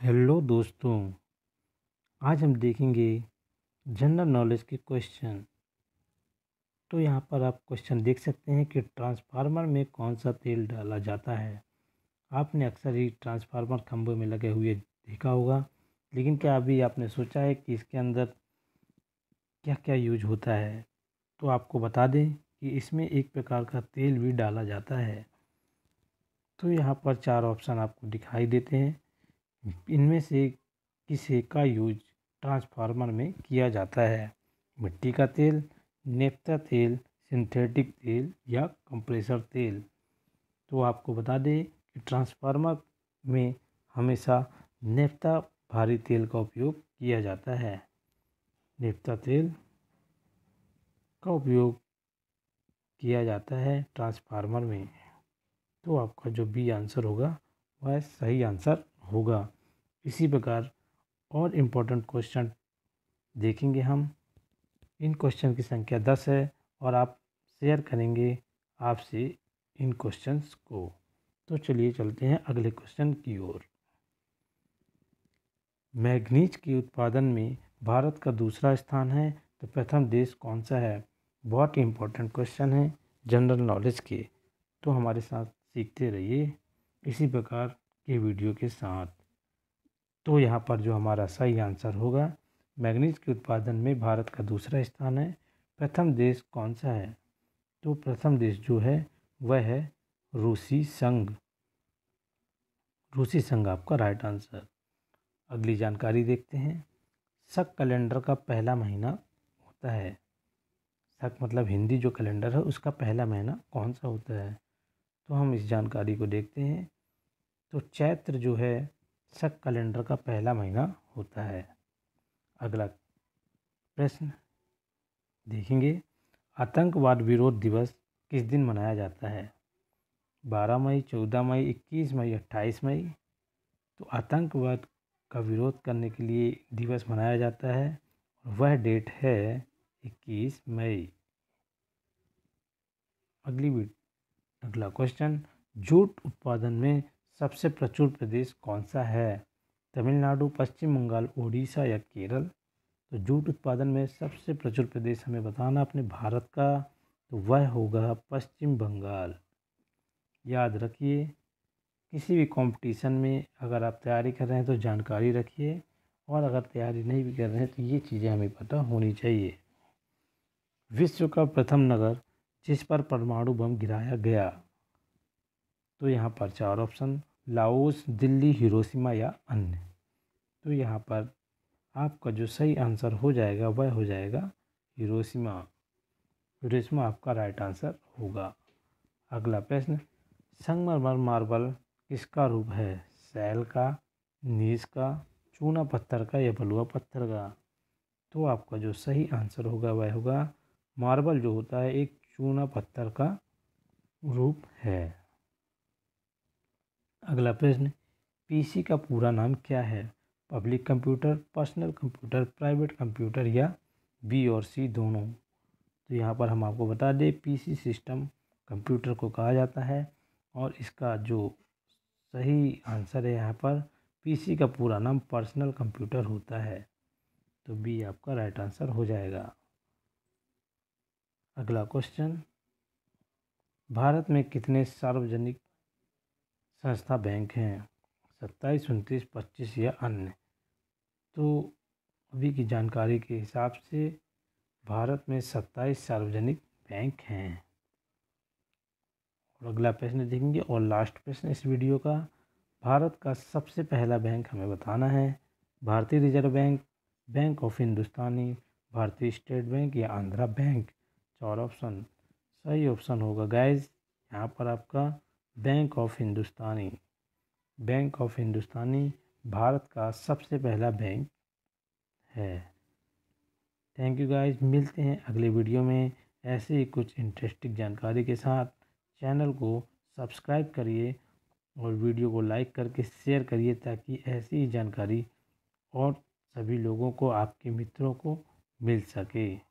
Hello दोस्तों, आज हम देखेंगे जनरल नॉलेज के क्वेश्चन। तो यहाँ पर आप क्वेश्चन देख सकते हैं कि ट्रांसफार्मर में कौन सा तेल डाला जाता है। आपने अक्सर ही ट्रांसफार्मर खंभों में लगे हुए देखा होगा, लेकिन क्या अभी आपने सोचा है कि इसके अंदर क्या क्या यूज़ होता है? तो आपको बता दें कि इसमें एक प्रकार का तेल भी डाला जाता है। तो यहाँ पर चार ऑप्शन आपको दिखाई देते हैं। इनमें से किसी का यूज़ ट्रांसफार्मर में किया जाता है। मिट्टी का तेल नेफ्ता तेल, सिंथेटिक तेल या कंप्रेसर तेल। तो आपको बता दें कि ट्रांसफार्मर में हमेशा नेफ्ता भारी तेल का उपयोग किया जाता है। नेफ्ता तेल का उपयोग किया जाता है ट्रांसफार्मर में। तो आपका जो बी आंसर होगा, वह सही आंसर होगा। इसी प्रकार और इम्पोर्टेंट क्वेश्चन देखेंगे हम। इन क्वेश्चन की संख्या दस है और आप शेयर करेंगे आपसे इन क्वेश्चंस को। तो चलिए चलते हैं अगले क्वेश्चन की ओर। मैग्नीज के उत्पादन में भारत का दूसरा स्थान है। तो प्रथम देश कौन सा है? बहुत ही इम्पोर्टेंट क्वेश्चन है जनरल नॉलेज के। तो हमारे साथ सीखते रहिए। इसी प्रकार के वीडियो के साथ। तो यहाँ पर जो हमारा सही आंसर होगा, मैग्नीज के उत्पादन में भारत का दूसरा स्थान है। प्रथम देश कौन सा है? तो प्रथम देश जो है, वह है रूसी संघ। रूसी संघ आपका राइट आंसर अगली जानकारी देखते हैं। शक कैलेंडर का पहला महीना होता है। शक मतलब हिंदी जो कैलेंडर है, उसका पहला महीना कौन सा होता है? तो हम इस जानकारी को देखते हैं। तो चैत्र जो है, शक कैलेंडर का पहला महीना होता है। अगला प्रश्न देखेंगे। आतंकवाद विरोध दिवस किस दिन मनाया जाता है? बारह मई, चौदह मई, इक्कीस मई, अट्ठाईस मई। तो आतंकवाद का विरोध करने के लिए दिवस मनाया जाता है वह डेट है इक्कीस मई। अगली अगला क्वेश्चन, जूट उत्पादन में सबसे प्रचुर प्रदेश कौन सा है? तमिलनाडु, पश्चिम बंगाल उड़ीसा या केरल? तो जूट उत्पादन में सबसे प्रचुर प्रदेश हमें बताना अपने भारत का तो वह होगा पश्चिम बंगाल। याद रखिए, किसी भी कंपटीशन में अगर आप तैयारी कर रहे हैं तो जानकारी रखिए, और अगर तैयारी नहीं भी कर रहे हैं तो ये चीज़ें हमें पता होनी चाहिए। विश्व का प्रथम नगर जिस पर परमाणु बम गिराया गया। तो यहाँ पर चार ऑप्शन लाओस, दिल्ली, हिरोशिमा या अन्य। तो यहाँ पर आपका जो सही आंसर हो जाएगा, वह हो जाएगा हिरोशिमा। हिरोशिमा आपका राइट आंसर होगा। अगला प्रश्न, संगमरमर मार्बल किसका रूप है? सैल का, नीस का, चूना पत्थर का या बलुआ पत्थर का? तो आपका जो सही आंसर होगा, वह होगा मार्बल जो होता है, एक चूना पत्थर का रूप है। अगला प्रश्न पीसी का पूरा नाम क्या है? Public computer personal computer private computer या बी और सी दोनों? तो यहाँ पर हम आपको बता दें पीसी सिस्टम कंप्यूटर को कहा जाता है और इसका जो सही आंसर है यहाँ पर पीसी का पूरा नाम पर्सनल कंप्यूटर होता है। तो बी आपका राइट आंसर हो जाएगा। अगला क्वेश्चन भारत में कितने सार्वजनिक संस्था बैंक हैं, सत्ताईस, उनतीस, पच्चीस या अन्य। तो अभी की जानकारी के हिसाब से भारत में सत्ताईस सार्वजनिक बैंक हैं। और अगला प्रश्न देखेंगे और लास्ट प्रश्न इस वीडियो का। भारत का सबसे पहला बैंक हमें बताना है। भारतीय reserve bank bank of Hindustani, भारतीय स्टेट बैंक या आंध्रा बैंक। चार ऑप्शन सही ऑप्शन होगा। गैज यहाँ पर आपका bank of Hindustani bank of Hindustani Bharat का सबसे पहला बैंक है। थैंक यू गाइस मिलते हैं अगले वीडियो में। ऐसे ही कुछ इंटरेस्टिंग जानकारी के साथ। चैनल को सब्सक्राइब करिए और वीडियो को लाइक करके शेयर करिए ताकि ऐसी ही जानकारी और सभी लोगों को, आपके मित्रों को मिल सके।